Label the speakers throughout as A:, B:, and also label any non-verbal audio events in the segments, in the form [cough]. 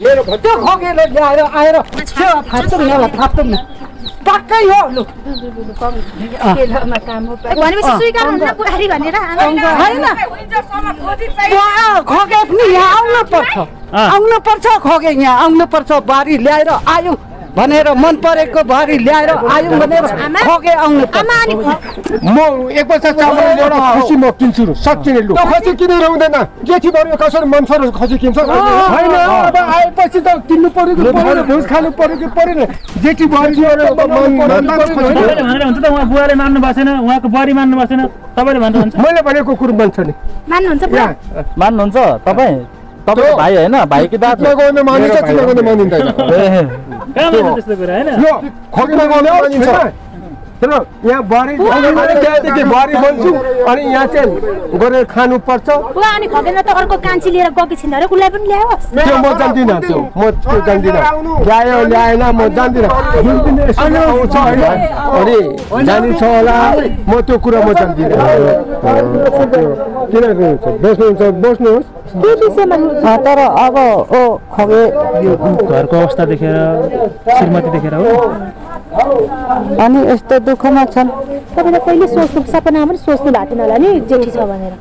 A: मेरो
B: त्यो खगेले ल्याएर आएर त्यो थाप्छौँ यहाँ थाप्छौँ न पक्कै हो लु खगे पनि यहाँ आउनु पर्छ आउनु पर्छ खगे यहाँ आउनु पर्छ बारी ल्याएर आयौँ भनेर मन परेको बारी ल्याएर आयौँ भनेर खगे आउनु
A: म एक वर्ष चामल ल्याएर खसी म किन्छु साँच्ची नै लु। खसी किनेर हुँदैन। जेठी बरु कसरी मन पऱ्यो खसी किन्छ? होइन अब आएपछि त किन्नु पर्यो कि परेन भुस खानु पर्यो कि जेठी
C: त उहाँ बुवाले मान्नु भएको छैन उहाँको बुहारी मान्नु भएको छैन तपाईँले भनेर हुन्छ
A: मैले भनेको कुरो मान्छ नि।
D: मान्नुहुन्छ
E: मान्नुहुन्छ तपाईँ? तपाईँको भाइ होइन भाइ कि
A: लगाउने मानिन्छ कि लगाउने मानिँदैन
E: ए,
C: कहाँ मान्छ त्यस्तो कुरा होइन
A: यो खोक्ने गाउने मानिन्छ तर यहाँ बारी त्यहाँदेखि बारी बन्छु अनि यहाँ चाहिँ गरेर खानुपर्छ
D: बुवा अनि त अर्को कान्छी लिएर गएको छिन् अरे उसलाई पनि ल्याओस्
A: त्यो म जान्दिनँ त्यो म त्यो जान्दिनँ ल्यायो ल्याएन म जान्दिनँ जुन दिन यसरी आउँछ होइन अनि जानिन्छ होला म त्यो कुरा म जान्दिनँ किन बस्नुहुन्छ बस्नुहोस्
B: तर अब ओ खगे।
C: यो घरको अवस्था देखेर श्रीमती देखेर हो।
B: अनि यस्तो दुःखमा छन्?
D: तपाईँले कहिले सोच्नु सपनामा पनि सोच्नु भएको थिएन होला नि जेठी छ भनेर।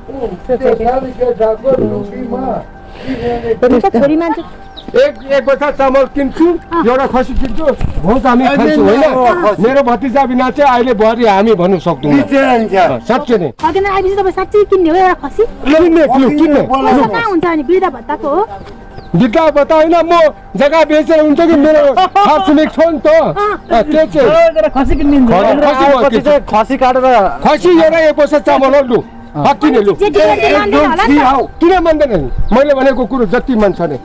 D: छोरी मान्छे।
A: एक एक बच्चा चामल किन्छु एउटा खसी किन्छु भोज हामी खान्छौँ होइन मेरो भतिजा बिना चाहिँ अहिले बुहारी हामी भन्नु सक्दैनौँ साँच्चै नै
D: खगेन्द्र आएपछि तपाईँ साँच्चै किन्ने हो एउटा खसी
A: किन्ने लु, किन्ने
D: पैसा कहाँ हुन्छ अनि वृद्ध भत्ताको हो
A: जित्दा बता होइन म जग्गा बेचेर हुन्छ कि मेरो छ नि त अँ, त्यो चाहिँ
C: खसी
E: काटेर
A: खसी एउटा एक वर्ष चामल हो लु लु किन मान्दैन नि। मैले भनेको कुरो जति मान्छ नि।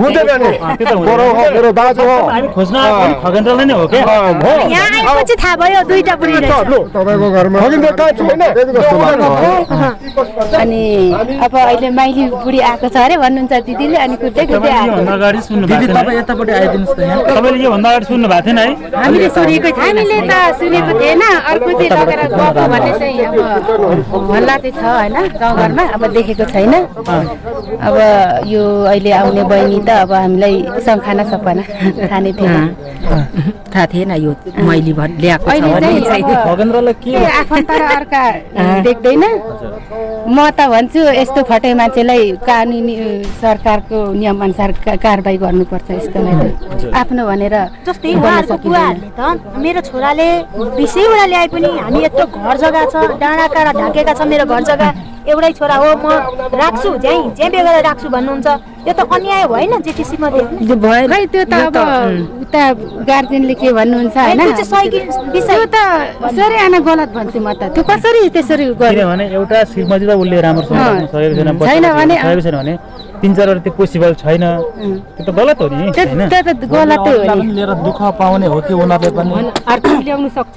A: हुँदैन हो मेरो दाजु तपाईँको घरमा
F: अनि अब अहिले माइली बुढी आएको छ अरे भन्नुहुन्छ दिदीले अनि कुद्दै कुद्दै
C: तपाईँले योभन्दा अगाडि सुन्नु
E: दिदी
C: भएको थिएन तपाईँले योभन्दा अगाडि सुन्नु भएको थिएन है?
F: हामीले सुनेको हामीले त सुनेको थिएन। अर्को चाहिँ लगेर गएको भन्ने चाहिँ अब हल्ला चाहिँ छ होइन गाउँघरमा अब देखेको छैन। अब यो अहिले आउने बहिनी त अब हामीलाई सङ्खाना सपना [laughs] खाने थिएन।
G: थाहा थिएन यो मैले ल्याएको
F: आफन्त अर्का देख्दैन। म त भन्छु यस्तो फटे मान्छेलाई कानुनी सरकारको नियम अनुसार का- कारवाही गर्नुपर्छ यस्तोलाई त। आफ्नो भनेर
D: जस्तै उहाँहरूको बुवाहरूले त मेरो छोराले बिसैवटा ल्याए पनि हामी यत्रो घर जग्गा छ डाँडा काँडा ढाकेका छ मेरो घर जग्गा एउटै छोरा हो म राख्छु झ्याइ झ्याइ बेगर राख्छु भन्नुहुन्छ। यो त अन्याय भएन जेठी श्रीमती
F: खै त्यो त अब उता गार्जेनले के भन्नुहुन्छ होइन?
D: त्यो
F: त सरी आना गलत भन्छु म त। त्यो कसरी त्यसरी गर्नु
C: किनभने एउटा श्रीमती त उसले राम्रोसँग
F: भने-
C: सकेको छैन भने तिन चारवटा त्यो पोसिबल छैन। त्यो त गलत हो नि
F: त्यो
C: होइन
F: त्यो त गलतै हो नि।
E: पनि लिएर दुःख पाउने हो कि उनीहरूले पनि?
G: ल्याउनु सक्छ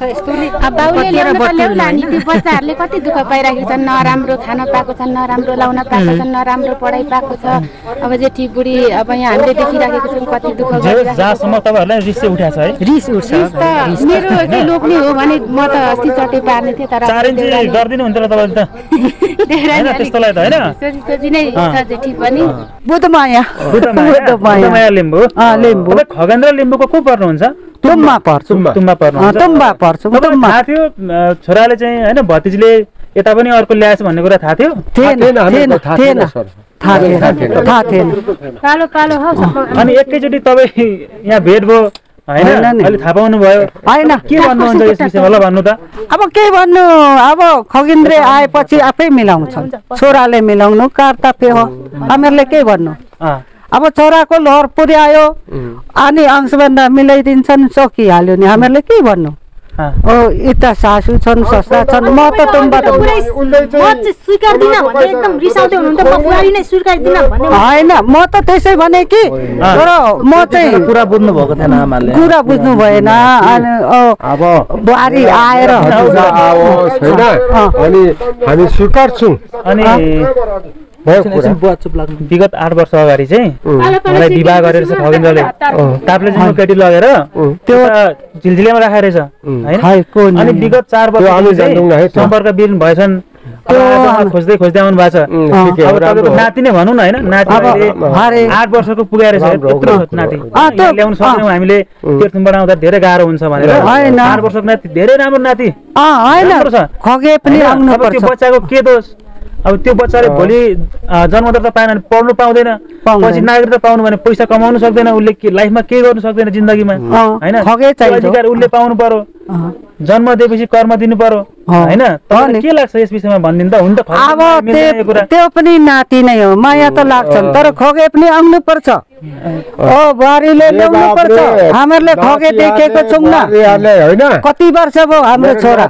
F: बच्चाहरूले कति दुःख पाइरहेको छन् नराम्रो खान पाएको छन् नराम्रो लाउन पाएको छन् नराम्रो पढाइ पाएको छ। अब जेठी बुढी अब यहाँ हामीले देखिराखेको छौँ कति दुःख
C: जहाँसम्म तपाईँहरूलाई रिस उठाएको छ है।
G: रिस उठ्छ।
F: मेरो लोग्ने हो भने म त अस्ति चटै पार्ने थिएँ तर
C: गरिदिनु हुन्थ्यो तपाईँले त। [laughs] त्यस्तोलाई त होइन।
F: सोची सोची नै छ जेठी पनि।
B: बुधमाया।
C: लिम्बू?
B: लिम्बू।
C: खगेन्द्र लिम्बूको को पर्नुहुन्छ?
B: तुम्बा पर्छु।
C: तुम्बा
B: अँ,
C: पर्नुहुन्छ?
B: तुम्बा पर्छु।
C: तपाईँलाई
B: तुम्बा
C: थाहा थियो अ, छोराले चाहिँ होइन भतिजले यता पनि अर्को ल्याएछ भन्ने कुरा थाहा थियो? अनि एकैचोटि तपाईँ यहाँ भेट भयो।
B: अब के भन्नु? अब खगिन्द्रे आएपछि आफै मिलाउँछन् छोराले मिलाउनु कर्तव्य हो। हामीहरूले के भन्नु? अब छोराको लहर पुर्यायो। अनि अंशभन्दा मिलाइदिन्छन् सकिहाल्यो नि। हामीहरूले के भन्नु? यता सासू छन् ससुरा छन् म त तुम्बाट
D: म चाहिँ स्वीकार्दिनँ भन्ने एकदम रिसाउँदै हुनुहुन्थ्यो। म बुहारी नै स्वीकार्दिनँ भन्ने
B: होइन म त त्यसै भने कि तर म चाहिँ
E: कुरा बुझ्नु भएको थिएन आमाले।
B: कुरा बुझ्नु भएन अनि ओ,
A: अब
B: बुहारी आएर
A: अनि हामी स्वीकार्छौँ।
C: अनि विगत आठ वर्ष अगाडि चाहिँ मलाई विवाह गरेर खगेन्द्रले तापले चाहिँ केटी लगेर त्यो झिलझिलेमा राखेको रहेछ होइन? अनि विगत चार वर्ष। सम्पर्क बिन भएछन्। खोज्दै खोज्दै आउनु भएको छ। अब तपाईँको
A: हो।
C: नाति नै भनौँ न होइन? नाति आठ वर्षको पुगेर छ।
A: राम्रो
C: नाति। ल्याउनु सक्दैनौँ हामीले। तीर्थबाट आउँदा धेरै गाह्रो हुन्छ भनेर। आठ वर्षको नाति धेरै राम्रो नाति। छ।
B: खगे पनि
C: बच्चाको के दोष? अब त्यो बच्चाले भोलि अँ, जन्मदत्ता पाएन भने पढ्नु पाउँदैन। पछि नागरिकता पाउनु भने पैसा कमाउनु सक्दैन। उसले के लाइफमा केही गर्नु सक्दैन जिन्दगीमा? होइन? उसले पाउनु पर्यो। जन्म दिएपछि कर्म दिनु पर्यो। होइन। के लाग्छ यस विषयमा भनिदिनु त? हुन त
B: अब त्यो
C: कुरा।
B: त्यो पनि नाति नै हो। माया त लाग्छ तर खगे पनि आउनु पर्छ ओ बुहारीले ल्याउनु पर्छ हामीहरूले खगे देखेको छौँ न। कति वर्ष भयो हाम्रो छोरा।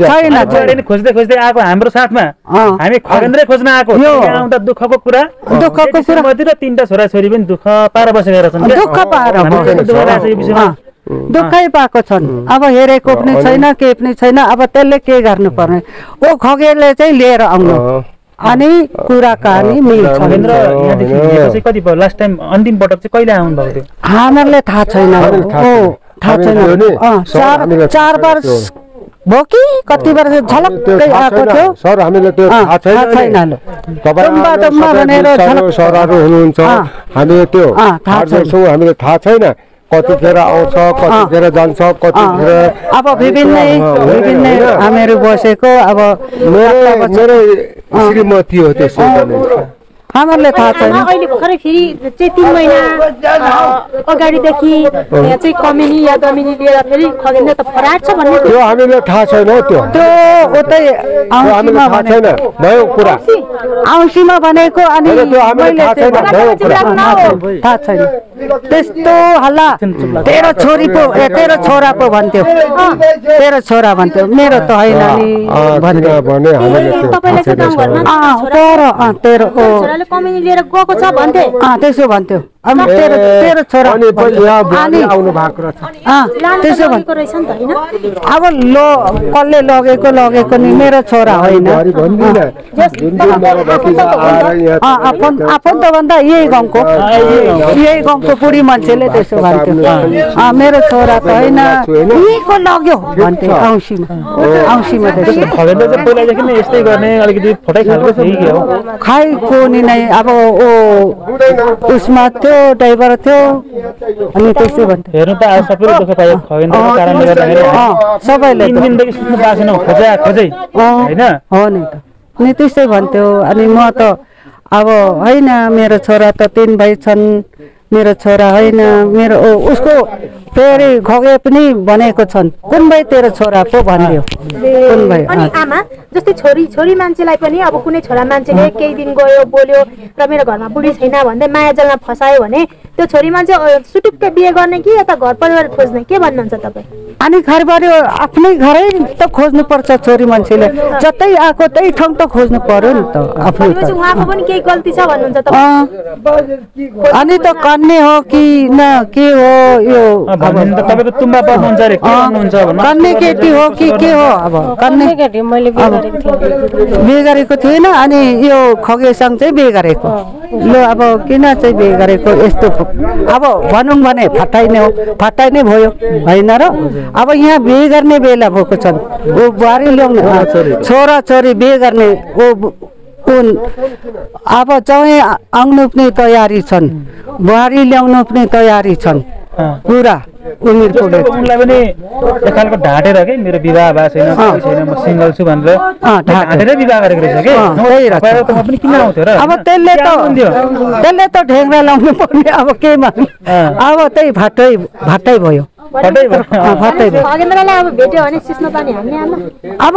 B: छैन
C: खोज्दै खोज्दै आएको हाम्रो साथमा। हामी खगेन्द्रै खोज्न आएको। आउँदा दुःखको कुरा।
B: दुःखको कुरा।
C: श्रीमती र तिनवटा छोराछोरी पनि दुःख पाएर बसेका रहेछन्।
B: दुःख पाएर
C: दुःख
B: पाएको छन् अब हेरेको पनि छैन केही पनि छैन अब त्यसले के गर्नुपर्ने ओ खगेले चाहिँ लिएर आउनु। अनि कुरा कहानी मिल्छ
C: कति भयो लास्ट टाइम अन्तिम पटक चाहिँ कहिले आउनु भएको थियो
B: हामीहरूले थाहा छैन
A: हामीलाई थाहा।
B: थाहा चार वर्ष। भयो कि कति
A: त्यो
B: झलक्कै आएको। थियो
A: सर हामीले त्यो थाहा छैन सरहरू हुनुहुन्छ। हामी त्यो। गर्छौँ हामीले थाहा छैन कतिखेर आउँछ कतिखेर जान्छ कतिखेर
B: अब विभिन्नै विभिन्नै। हामीहरू बसेको अब
A: मेरो श्रीमती हो त्यसो
B: हामीहरूले थाहा छैन।
D: अहिले भर्खरै फेरि चाहिँ तिन महिना अगाडिदेखि यहाँ चाहिँ कमेनी या दमिनी लिएर फेरि खगेन्द्र त फरार छ भन्ने
A: त्यो हामीले थाहा छैन हौ त्यो।
B: त्यो उतै
A: त्यो हामीले
B: औँसीमा
A: थाहा छैन। भयो कुरा।
B: औँसीमा भनेको अनि
A: हामीलाई थाहा छैन, भयो कुरा।
B: थाहा थाहा छैन। त्यस्तो हल्ला। तेरो छोरी पो ए तेरो छोरा पो भन्थ्यो तेरो छोरा भन्थ्यो। मेरो त होइन नि। भन्थ्यो। तेरो तेरो
D: कमेनी लिएर गएको छ भन्थे।
B: त्यसो भन्थ्यो। अब लो कसले लगेको लगेको नि? मेरो छोरा होइन। आफन्त भन्दा यही गाउँको। यही गाउँको। बुढी मान्छेले त्यसो भन्थ्यो अँ, मेरो छोरा त होइन। यहीँको लग्यो। भन्थ्यो औँसीमा। औँसीमा
C: पहिलादेखि नै
B: नै अब ओ उसमा थियो ड्राइभर थियो। अनि त्यसो भन्थ्यो
C: हेर्नु त आज सबैले दुःख पायो। खगेन्द्रको कारणले गर्दाखेरि
B: सबैले
C: तिन दिनदेखि सुत्नु पाएको छैनौँ। खोजा खोजै। होइन?
B: हो नि त। अनि त्यस्तै भन्थ्यो। अनि म त अब होइन मेरो छोरा त तिन भाइ छन्। मेरो छोरा होइन मेरो उसको फेरि खगे पनि भनेको छन्। कुन भाइ तेरो छोरा पो भनिदियो कुन भाइ
D: आमा जस्तै छोरी छोरी मान्छेलाई पनि अब कुनै छोरा मान्छेले केही दिन गयो बोल्यो र मेरो घरमा बुढी छैन भन्दै माया जलमा फसायो भने त्यो छोरी मान्छे सुटुक्कै बिहे गर्ने कि यता घर परिवार खोज्ने? के भन्नुहुन्छ तपाईँ?
B: अनि घरबारी आफ्नै घरै त खोज्नुपर्छ छोरी मान्छेले। जतै आएको त्यही ठाउँ त खोज्नु पर्यो नि त आफ्नो
D: उहाँको पनि केही गल्ती छ भन्नुहुन्छ
B: अनि त कन्ने हो कि न के हो यो?
C: अँ, भन्नु त। तपाईँ त तुम्बा पर्नुहुन्छ अरे के गर्नुहुन्छ भन्नु।
B: कन्ने केटी हो कि के हो? अब कन्ने। बिहे गरेको थिएन अनि यो खगेसँग चाहिँ बिहे गरेको। ल अब किन चाहिँ बिहे गरेको? यस्तो अब भनौँ भने फटाइ नै हो। फटाइ नै भयो। होइन र? अब यहाँ बिहे गर्ने बेला भएको छन् ऊ बुहारी ल्याउनु छोरा छोरी। बिहे गर्ने ऊ कुन? अब चाहिँ आउनु पनि तयारी छन्। बुहारी ल्याउनु पनि तयारी छन्। पुरा उमेर पुगेको
C: उनलाई पनि एक खालको ढाँटेर के मेरो विवाह भएको छैन छैन म सिङ्गल छु भनेर
B: ढाँटेर।
C: विवाह गरेको रहेछ कि? म पनि किन आउँथ्यो र?
B: अब त्यसले त त्यसले त ढेङ्ग्रा लाउनु पर्ने अब केमा अब त्यही भाटै भाटै भयो।
D: अब
B: अब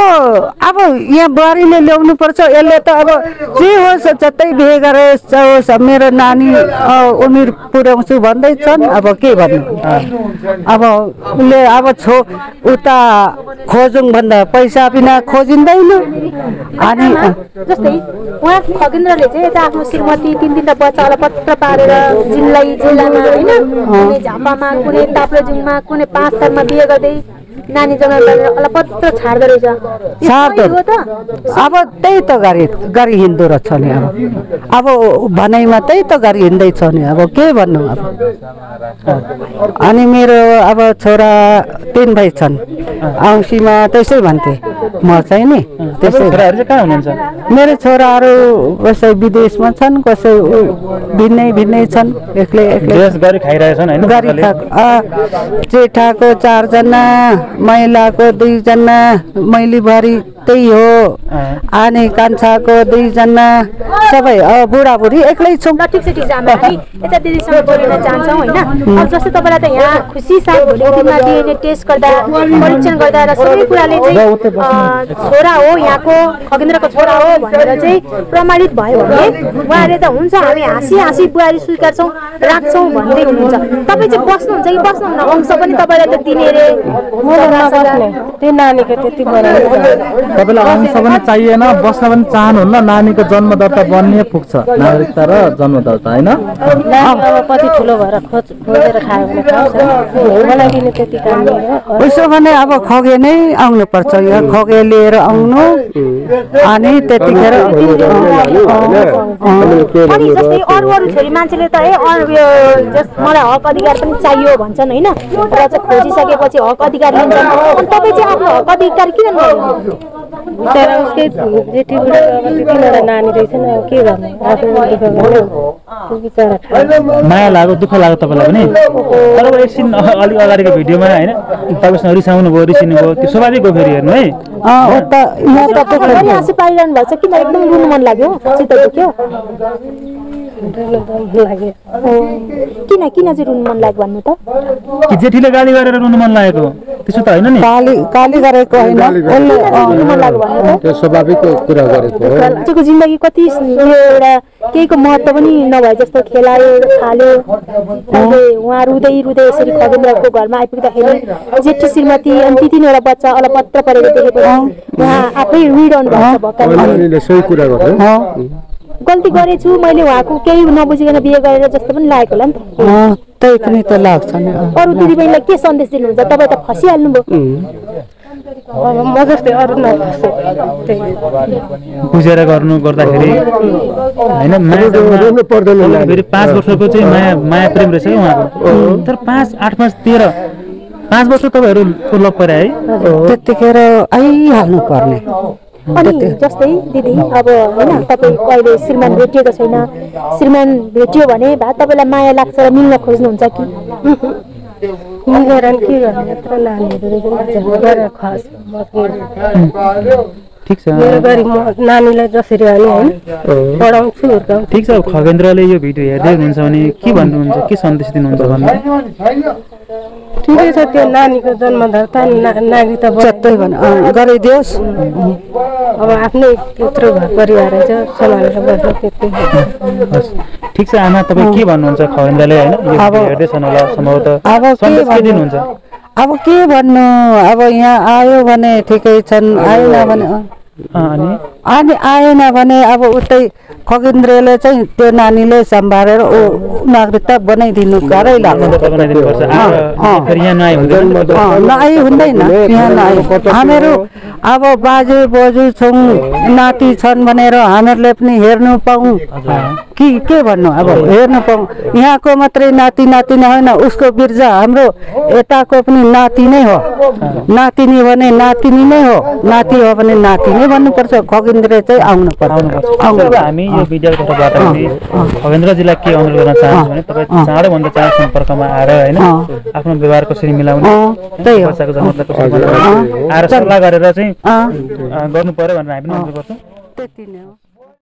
B: अब यहाँ बुहारीले ल्याउनु पर्छ यसले त अब जे होस् जतै बिहे गरेस् होस् मेरो नानी उमेर पुर्याउँछु भन्दैछन् अब के भन्नु? अब उसले अब छो उता खोजौँ भन्दा पैसा बिना खोजिँदैन। अनि
D: जस्तै उहाँ खगेन्द्रले चाहिँ यता आफ्नो श्रीमती तिन तिनवटा बच्चालाई पत्र पारेर जिल्लै जिल्लामा होइन झापामा कुनै ताप्लेजुङमा कुनै पाँच तारमा बिहे गर्दै नानी अलपत्र छाड्दो रहेछ।
B: अब त्यही त गाडी गाडी हिँड्दो रहेछ नि अब। अब भनाइमा त्यही त गाडी हिँड्दैछ नि अब के भन्नु अब? अनि मेरो अब छोरा तिन भाइ छन्। औँसीमा त्यसै भन्थे। म चाहिँ नि त्यसै
C: छोराहरू चाहिँ कहाँ हुनुहुन्छ?
B: मेरो छोराहरू कसै विदेशमा छन् कसै भिन्नै भिन्नै छन् एक्लै एक्लै।
C: खाइरहेछन्
B: जेठाको चारजना महिलाको दुईजना मैलीभरि त्यही हो। अनि कान्छाको दुईजना सबै अब बुढाबुढी एक्लै छौँ।
D: यता दिदीसँग जोडिन चाहन्छौँ होइन? अब जस्तै तपाईँलाई त यहाँ खुसी साथ भोलिको दिनमा डिएनए टेस्ट गर्दा परीक्षण गर्दा र सबै कुराले चाहिँ अँ, छोरा हो यहाँको खगेन्द्रको छोरा हो भनेर चाहिँ प्रमाणित भयो भने उहाँले त हुन्छ हामी हाँसी हाँसी बुहारी स्वीकार्छौँ राख्छौँ भन्दै हुनुहुन्छ। तपाईँ चाहिँ बस्नुहुन्छ कि बस्नुहुन्न? अंश पनि तपाईँलाई त दिने रे।
F: त्यो नानीको त्यति बनाउनु
E: तपाईँलाई पनि चाहिएन बस्न पनि चाहनुहुन्न नानीको जन्म दर्ता बन्ने पुग्छ। नागरिकता र जन्म दर्ता होइन?
F: नानी अब कति ठुलो भएर खोज खोजेर खायो भने खाउँछ। मलाई दिने त्यति काम नहीं हो।
B: उसो भने अब खगे नै आउनु पर्छ यहाँ खगे लिएर आउनु अनि त्यतिखेर
D: जस्तै अरू अरू छोरी मान्छेले त यो जस मलाई हक अधिकार पनि चाहियो भन्छन् होइन? र चाहिँ खोजिसकेपछि हक अधिकार लिन्छन्। अनि तपाईँ चाहिँ आफ्नो हक अधिकार किन
F: बिचरा उसकै अब तिनवटा नानी रहेछ नि अब के गर्नु आफ्नो दुःख गर्नु बिचरा
C: माया लाग्यो दुःख लाग्यो तपाईँलाई पनि तर अब एकछिन अलिक अगाडिको भिडियोमा होइन तपाईँसँग रिसाउनु भयो रिसिनु भयो त्यो स्वाभाविक हो फेरि हेर्नु है
D: पारिरहनु भएको छ किन एकदम रुनु मन लाग्यो चित्त दुख्यो
F: रुनु त लाग्यो
D: किन किन चाहिँ रुनु मन लाग्यो भन्नु त?
C: जेठीले गाली गरेर रुनु मन लागेको? त्यसो त होइन नि।
B: काली काली गरेको होइन।
D: रुनु मन लाग्यो भन्नु त।
A: त्यो स्वाभाविक कुरा गरेको हो।
D: मान्छेको जिन्दगी कति यो एउटा केहीको महत्त्व पनि नभए जस्तो खेलायो खाल्यो। उहाँ रुँदै रुँदै यसरी खगेन्द्रको घरमा आइपुग्दाखेरि जेठी श्रीमती अनि ती तिनवटा बच्चा अलपत्र परेको देखेपछि उहाँ आफै रुइरहनु भएको छ भक्काले गल्ती गरेछु मैले उहाँको केही नबुझिकन बिहे गरेर जस्तो पनि लागेको होला नि त।
B: अँ, त्यही पनि त लाग्छ नि।
D: अरू दिदीबहिनीलाई के सन्देश दिनुहुन्छ? तपाईँ त फसिहाल्नुभयो।
F: म जस्तै अरू नफसे त्यही।
C: बुझेर गर्नु गर्दाखेरि होइन। फेरि पाँच वर्षको चाहिँ माया माया प्रेम रहेछ कि उहाँको। तर पाँच आठ पाँच तेह्र पाँच वर्ष तपाईँहरूको लप परे है?
B: त्यतिखेर आइहाल्नु पर्ने।
D: अनि जस्तै दिदी अब होइन तपाईँ अहिले श्रीमान भेटिएको छैन श्रीमान भेटियो भने भए तपाईँलाई माया लाग्छ र मिल्न खोज्नुहुन्छ कि?
F: मिलेर के गर्ने? यत्रो नानीहरू
C: ठिक छ।
F: मेरो गरी म नानीलाई जसरी हाने होइन पढाउँछु हुर्काउँछु।
C: ठिक छ अब खगेन्द्रले यो भिडियो हेर्दै हुनुहुन्छ भने के भन्नुहुन्छ के सन्देश दिनुहुन्छ भन्नु?
F: ठिकै छ त्यो नानीको जन्मदर्ता ना- नागरिकता
B: जस्तै भने गरिदियोस्
F: अब आफ्नै त्यत्रो घर परिवार रहेछ सम्हालेर बस्नु त्यति
C: ठिक छ आमा तपाईँ के भन्नुहुन्छ खगेन्द्रले होइन? यो
B: अब-
C: हेर्दैछन् होला सम्भवतः
B: अब के
C: दिनुहुन्छ?
B: अब के भन्नु? अब यहाँ आयो भने ठिकै छन्। आएन भने
C: अनि?
B: अनि आएन भने अब उतै खगेन्द्रले चाहिँ त्यो नानीले सम्हालेर ऊ नागरिकता बनाइदिनु गाह्रै लाग्छ
C: नआए हुँदैन।
B: यहाँ नआई हामीहरू अब बाजे बोजू छौँ नाति छन् भनेर हामीहरूले पनि हेर्नु पाऊँ कि के भन्नु? अब हेर्नु पाऊँ यहाँको मात्रै नाति नातिनी होइन उसको बिर्जा हाम्रो यताको पनि नाति नै हो। नातिनी भने नातिनी नै हो नाति हो भने नाति नै भन्नुपर्छ। खगेन्द्र चाहिँ आउनु पर्छ
C: हामी यो हामी खगेन्द्रजीलाई के अनुरोध गर्न चाहन्छु भने तपाईँ चाँडोभन्दा चाँडो सम्पर्कमा आएर होइन आफ्नो व्यवहार कसरी मिलाउने आएर सल्लाह गरेर चाहिँ गर्नु पर्यो भनेर हामी पनि अनुरोध गर्छौँ।
B: त्यति नै हो।